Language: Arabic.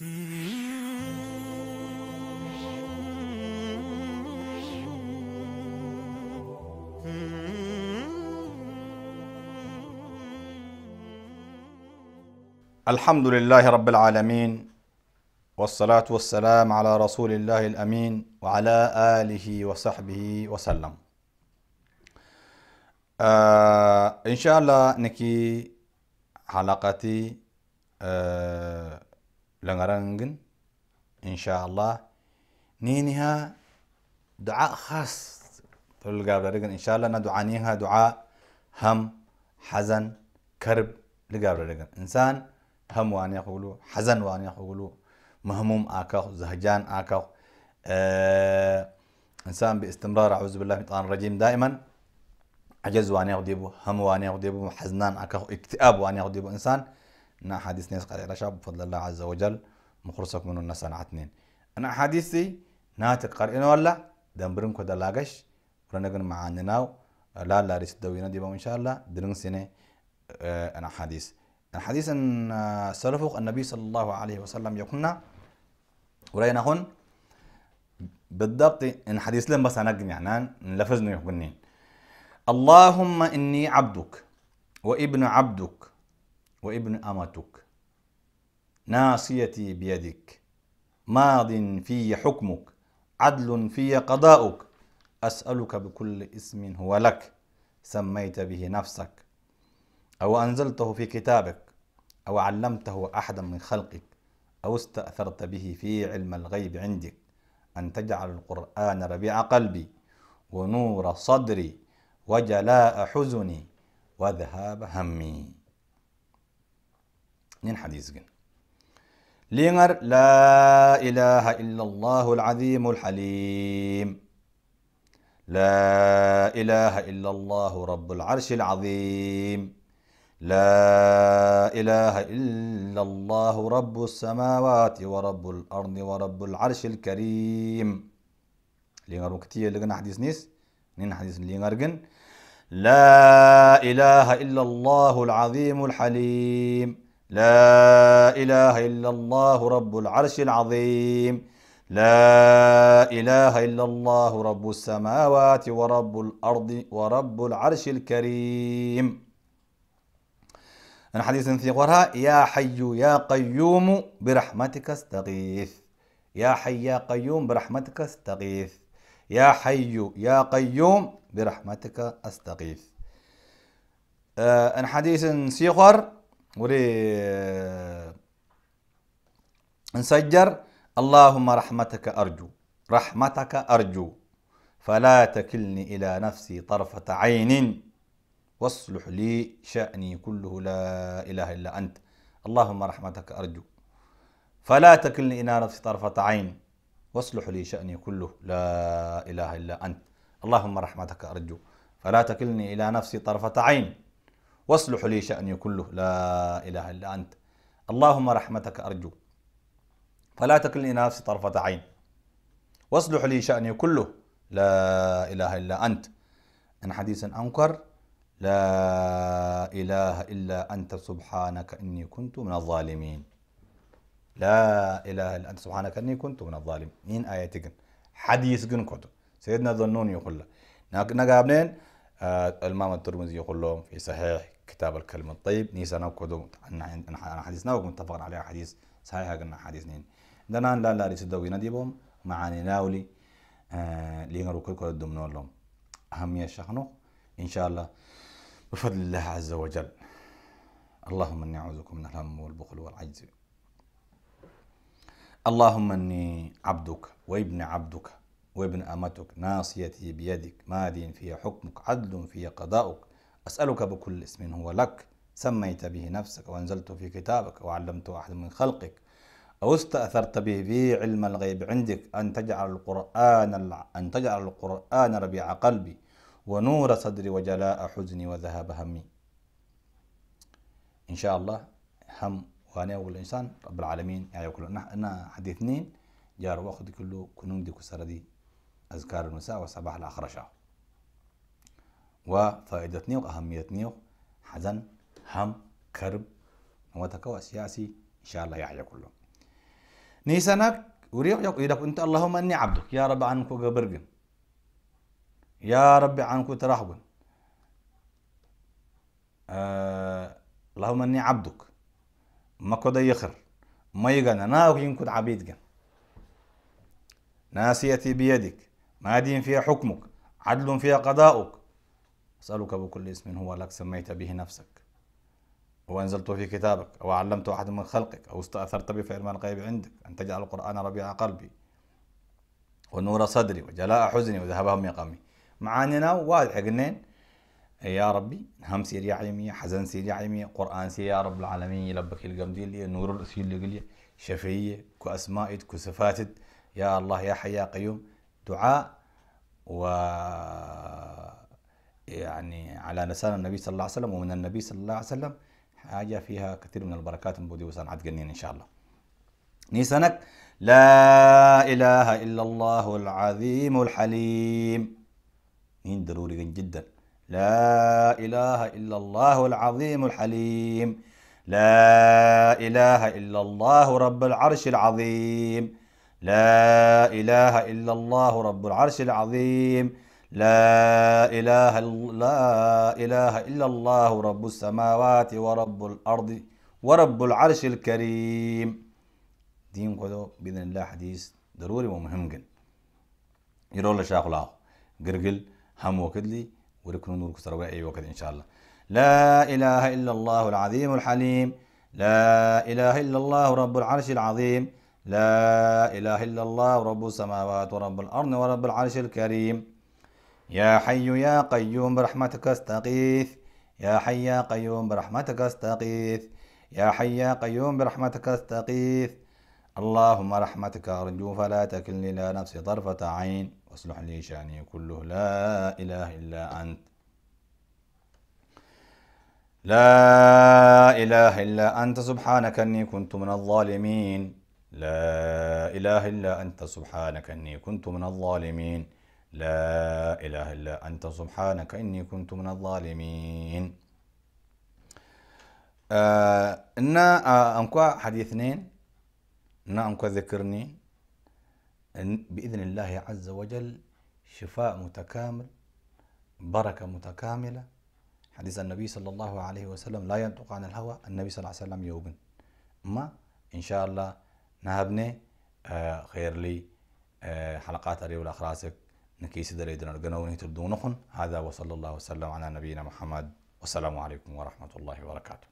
الحمد لله رب العالمين والصلاة والسلام على رسول الله الأمين وعلى آله وصحبه وسلم. آه إن شاء الله نكي حلقتي آه لنغرنجن إن شاء الله. نينها دعاء خاص. تلقى إن شاء الله ندعى نيها دعاء هم حزن كرب لقابل إنسان هم وان يقولوا حزن وان يقولوا مهموم آكاو زهجان آكاو آه إنسان باستمرار أعوذ بالله من الشيطان الرجيم. دائما عجز وان يغضبه هم وان يغضبه حزنان آكاو اكتئاب وان يغضبه إنسان أنا أحاديث ناس إلى شاب بفضل الله عز وجل مخرصك من الناس أنا اثنين أنا أحاديثي ناتك قرئنا ولا؟ دمبرن كده لاقش ورنقن معاننا لا لا ريس دوينا ديبا إن شاء الله. درن سنة آه أنا حديث. الحديث أن سلفق النبي صلى الله عليه وسلم يقولنا ورينا هون بالضبط إن حديث لهم بس أنا يعني لفظنا يقولنين اللهم إني عبدك وابن عبدك وابن أمتك. ناصيتي بيدك. ماض في حكمك. عدل في قضاؤك. أسألك بكل اسم هو لك. سميت به نفسك. أو أنزلته في كتابك. أو علمته أحدا من خلقك. أو استأثرت به في علم الغيب عندك. أن تجعل القرآن ربيع قلبي. ونور صدري. وجلاء حزني. وذهاب همي. نين حديث جن. لينر لا إله إلا الله العظيم الحليم. لا إله إلا الله رب العرش العظيم. لا إله إلا الله رب السماوات ورب الأرض ورب العرش الكريم. لينغر كتير لغنا حديث نيس؟ نين حديث لينغر جن. لا إله إلا الله العظيم الحليم. لا إله إلا الله رب العرش العظيم. لا إله إلا الله رب السماوات ورب الأرض ورب العرش الكريم. أنا حديث في يا حي يا قيوم برحمتك استغيث. يا حي يا قيوم برحمتك استغيث. يا حي يا قيوم برحمتك استغيث. أنا حديث سيقر ولي نسجر اللهم رحمتك أرجو رحمتك أرجو فلا تكلني إلى نفسي طرفة عين واصلح لي شأني كله لا إله إلا أنت اللهم رحمتك أرجو فلا تكلني إلى نفسي طرفة عين واصلح لي شأني كله لا إله إلا أنت اللهم رحمتك أرجو فلا تكلني إلى نفسي طرفة عين واصلح لي شأني كله. لا إله إلا أنت. اللهم رحمتك أرجو. فلا تكلني نفسي طرفة عين. واصلح لي شأني كله. لا إله إلا أنت. أن حديث أنكر. لا إله إلا أنت. سبحانك إني كنت من الظالمين. لا إله إلا أنت. سبحانك إني كنت من الظالمين. مين آياتك. حديث جن كتو سيدنا ظنون يقول له. نقابلين آه الإمام الترمذي يقول لهم في صحيح كتاب الكلم الطيب نيسا نقودو أنا حديثنا متفق عليه حديث صحيح قلنا حديث نين. دنا لا لا ريسدوي نديبهم معاني ناولي آه لينغرو كل كل الدمنون لهم. أهمية شخنو إن شاء الله بفضل الله عز وجل. اللهم إني أعوذ بك من الهم والبخل والعجز. اللهم إني عبدك وابن عبدك وابن أمتك ناصيتي بيدك ماد في حكمك عدل في قضاؤك. أسألك بكل اسم هو لك. سميت به نفسك وانزلته في كتابك وعلمته أحد من خلقك. أو استأثرت به في علم الغيب عندك. أن تجعل القرآن أن تجعل القرآن ربيع قلبي ونور صدري وجلاء حزني وذهاب همي. إن شاء الله هم وأنا أقول الإنسان رب العالمين. يعني يقول أنا حديث جار واخد كله كنون دي كسر دي أذكار المساء والصباح الآخر شاء أهمية نيو حزن هم كرب وتكوى سياسي إن شاء الله يحيى كله. نيسانك وريق يقول أنت اللهم إني عبدك. يا رب عنك قبرقن. يا رب عنك ترحبن آه اللهم إني عبدك. ما كدا يخر. ما يغنى نا ينكد عبيد جن ناسيتي بيدك. مادين فيها حكمك. عدل فيها قضاؤك. أسألك بكل اسم هو لك سميت به نفسك. وأنزلته في كتابك أو علمته أحد من خلقك أو استأثرت به في علم الغيب عندك أن تجعل القرآن ربيع قلبي ونور صدري وجلاء حزني وذهب همي قمي معانينا واضح قلنين. يا ربي هم سير يا عيمي حزن سير يا عيمي قرآن سير يا رب العالمين يلبك القمدي لي نور الأسيل اللي قلي شفية كو صفاتد. يا الله يا حي يا قيوم. دعاء و يعني على لسان النبي صلى الله عليه وسلم ومن النبي صلى الله عليه وسلم حاجة فيها كثير من البركات بودي وسنعد قنين إن شاء الله. نيسانك لا إله إلا الله العظيم الحليم. نين ضروري جدا. لا إله إلا الله العظيم الحليم. لا إله إلا الله رب العرش العظيم. لا إله إلا الله رب العرش العظيم. لا إله لا إله إلا الله رب السماوات ورب الأرض ورب العرش الكريم. دين قدو بإذن الله حديث ضروري ومهم جدا يرول شاخ الله. قرقل هم وكدلي وركن نور كسر أي وقت إن شاء الله. لا إله إلا الله العظيم الحليم. لا إله إلا الله رب العرش العظيم. لا إله إلا الله رب السماوات ورب الأرض ورب العرش الكريم. يا حي يا قيوم برحمتك استغيث. يا حي يا قيوم برحمتك استغيث. يا حي يا قيوم برحمتك استغيث. اللهم رحمتك أرجو فلا تكلني إلى نفسي طرفة عين. واصلح لي شأني كله. لا إله إلا أنت. لا إله إلا أنت. سبحانك إني كنت من الظالمين. لا إله إلا أنت. سبحانك إني كنت من الظالمين. لا إله إلا أنت سبحانك إني كنت من الظالمين. آه إن آه أنكوا حديثنين إن أنكوا ذكرني إن بإذن الله عز وجل شفاء متكامل بركة متكاملة. حديث النبي صلى الله عليه وسلم لا ينطق عن الهوى النبي صلى الله عليه وسلم يوبن. ما إن شاء الله نهبني آه خير لي آه حلقات أري والأخراسك نكيس دريدنا القنوني تردونخن هذا وصلى الله وسلم على نبينا محمد. والسلام عليكم ورحمة الله وبركاته.